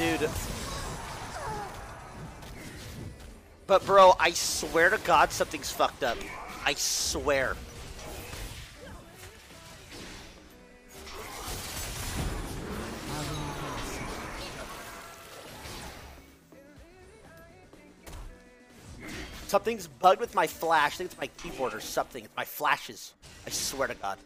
Dude. But bro, I swear to God something's fucked up. I swear. Something's bugged with my flash. I think it's my keyboard or something. It's My flashes. I swear to God.